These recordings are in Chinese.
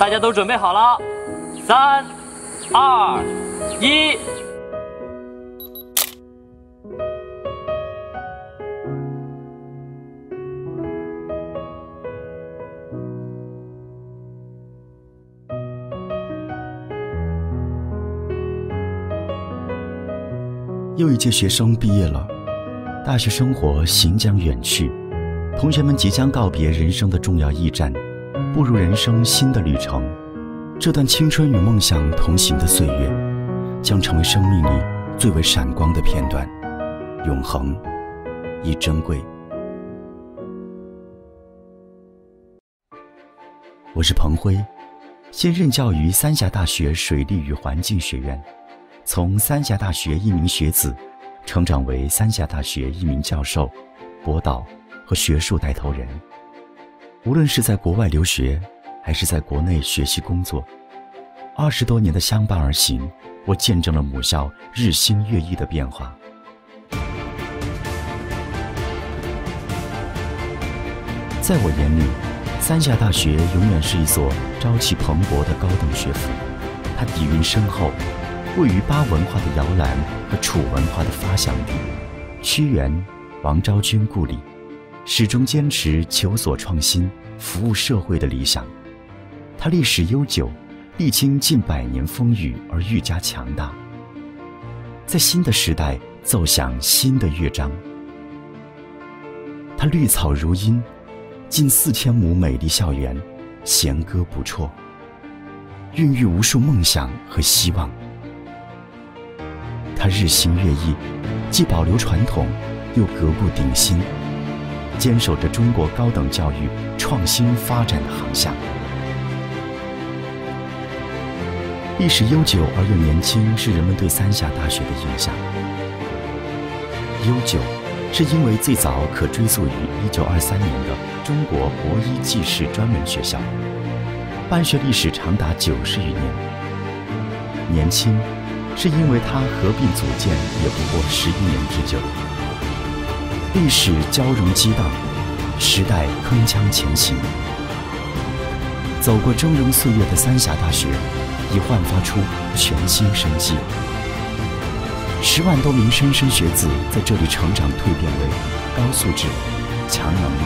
大家都准备好了，三、二、一。又一届学生毕业了，大学生活行将远去，同学们即将告别人生的重要驿站，步入人生新的旅程。这段青春与梦想同行的岁月，将成为生命里最为闪光的片段，永恒亦珍贵。我是彭辉，现任教于三峡大学水利与环境学院。从三峡大学一名学子，成长为三峡大学一名教授、博导和学术带头人。无论是在国外留学，还是在国内学习工作，二十多年的相伴而行，我见证了母校日新月异的变化。在我眼里，三峡大学永远是一所朝气蓬勃的高等学府，它底蕴深厚。位于巴文化的摇篮和楚文化的发祥地，屈原、王昭君故里，始终坚持求索创新、服务社会的理想。它历史悠久，历经近百年风雨而愈加强大，在新的时代奏响新的乐章。它绿草如茵，近四千亩美丽校园，弦歌不辍，孕育无数梦想和希望。它日新月异，既保留传统，又革故鼎新，坚守着中国高等教育创新发展的航向。历史悠久而又年轻，是人们对三峡大学的印象。悠久，是因为最早可追溯于1923年的中国博医济世专门学校，办学历史长达九十余年。年轻。是因为它合并组建也不过十一年之久，历史交融激荡，时代铿锵前行。走过峥嵘岁月的三峡大学，已焕发出全新生机。十万多名莘莘学子在这里成长蜕变为高素质、强能力、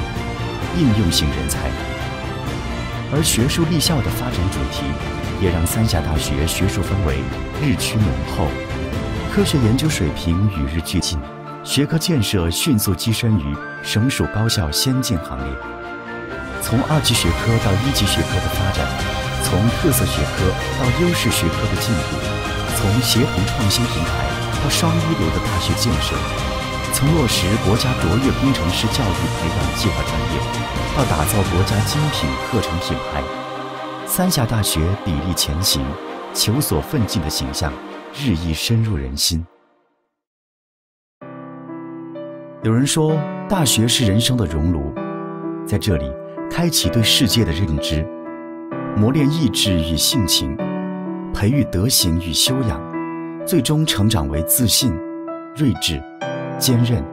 应用型人才，而学术立校的发展主题。也让三峡大学学术氛围日趋浓厚，科学研究水平与日俱进，学科建设迅速跻身于省属高校先进行列。从二级学科到一级学科的发展，从特色学科到优势学科的进步，从协同创新平台到双一流的大学建设，从落实国家卓越工程师教育培养计划专业，到打造国家精品课程品牌。三峡大学砥砺前行、求索奋进的形象日益深入人心。有人说，大学是人生的熔炉，在这里开启对世界的认知，磨练意志与性情，培育德行与修养，最终成长为自信、睿智、坚韧、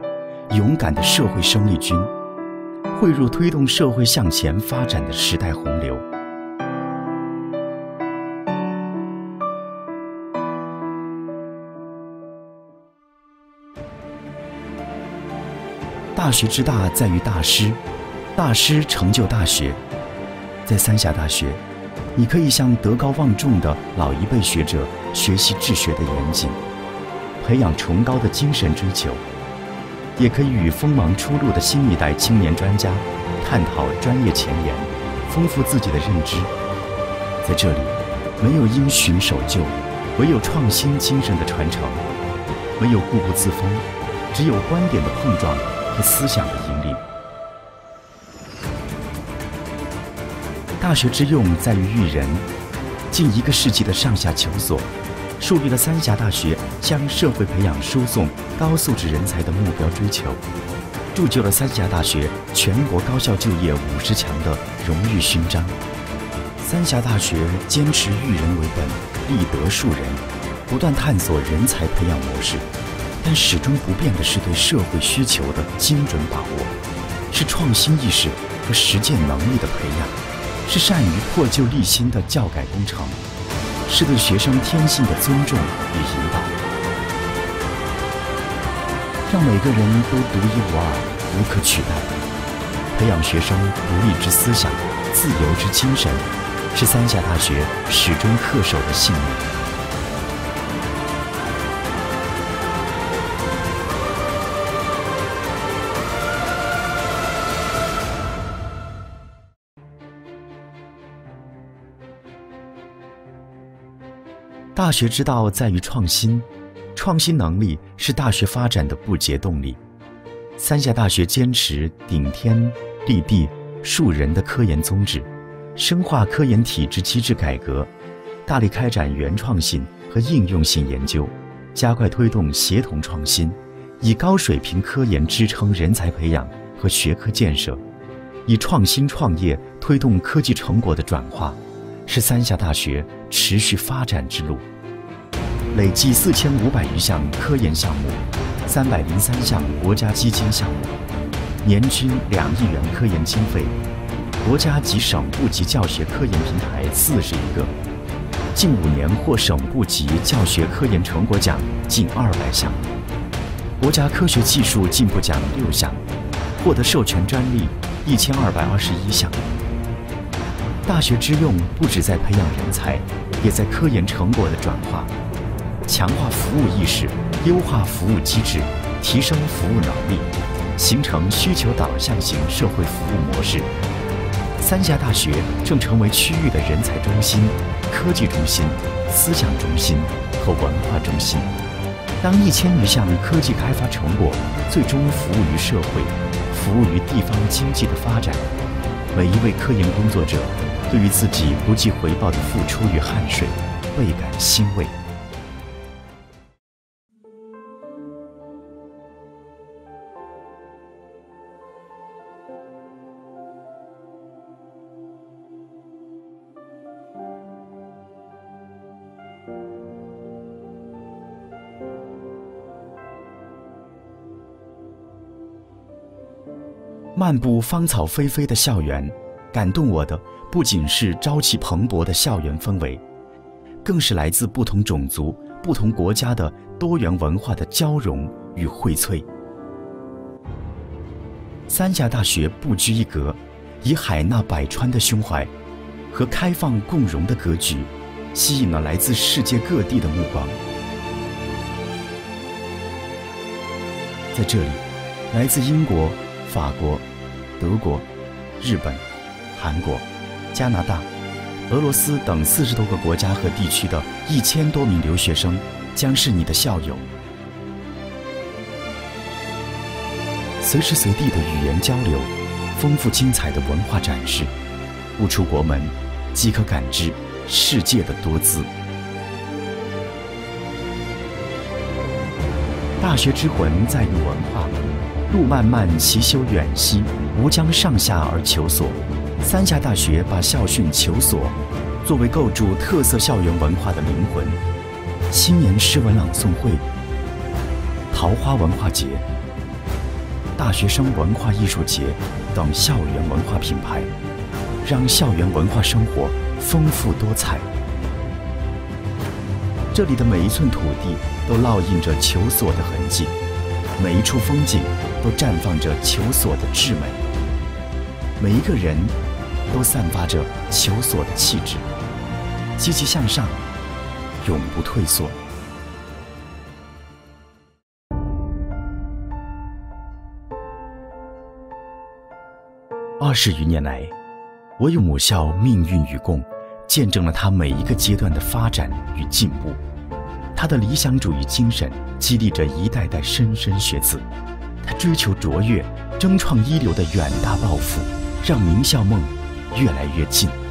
勇敢的社会生力军，汇入推动社会向前发展的时代洪流。大学之大在于大师，大师成就大学。在三峡大学，你可以向德高望重的老一辈学者学习治学的严谨，培养崇高的精神追求；也可以与锋芒初露的新一代青年专家探讨专业前沿，丰富自己的认知。在这里，没有因循守旧，唯有创新精神的传承；没有固步自封，只有观点的碰撞。和思想的引领。大学之用在于育人，近一个世纪的上下求索，树立了三峡大学向社会培养输送高素质人才的目标追求，铸就了三峡大学全国高校就业五十强的荣誉勋章。三峡大学坚持育人为本，立德树人，不断探索人才培养模式。但始终不变的是对社会需求的精准把握，是创新意识和实践能力的培养，是善于破旧立新的教改工程，是对学生天性的尊重与引导，让每个人都独一无二、无可取代。培养学生独立之思想、自由之精神，是三峡大学始终恪守的信念。大学之道在于创新，创新能力是大学发展的不竭动力。三峡大学坚持顶天立地树人的科研宗旨，深化科研体制机制改革，大力开展原创性和应用性研究，加快推动协同创新，以高水平科研支撑人才培养和学科建设，以创新创业推动科技成果的转化，是三峡大学持续发展之路。累计四千五百余项科研项目，三百零三项国家基金项目，年均两亿元科研经费，国家级、省部级教学科研平台四十余个，近五年获省部级教学科研成果奖近二百项，国家科学技术进步奖六项，获得授权专利一千二百二十一项。大学之用不止在培养人才，也在科研成果的转化。强化服务意识，优化服务机制，提升服务能力，形成需求导向型社会服务模式。三峡大学正成为区域的人才中心、科技中心、思想中心和文化中心。当一千余项科技开发成果最终服务于社会、服务于地方经济的发展，每一位科研工作者对于自己不计回报的付出与汗水倍感欣慰。漫步芳草霏霏的校园，感动我的不仅是朝气蓬勃的校园氛围，更是来自不同种族、不同国家的多元文化的交融与荟萃。三峡大学不拘一格，以海纳百川的胸怀和开放共融的格局，吸引了来自世界各地的目光。在这里，来自英国。法国、德国、日本、韩国、加拿大、俄罗斯等四十多个国家和地区的一千多名留学生将是你的校友。随时随地的语言交流，丰富精彩的文化展示，不出国门即可感知世界的多姿。大学之魂在于文化。路漫漫其修远兮，吾将上下而求索。三峡大学把校训“求索”作为构筑特色校园文化的灵魂。新年诗文朗诵会、桃花文化节、大学生文化艺术节等校园文化品牌，让校园文化生活丰富多彩。这里的每一寸土地都烙印着求索的痕迹，每一处风景。都绽放着求索的至美，每一个人都散发着求索的气质，积极向上，永不退缩。二十余年来，我与母校命运与共，见证了他每一个阶段的发展与进步。他的理想主义精神激励着一代代莘莘学子。他追求卓越、争创一流的远大抱负，让名校梦越来越近。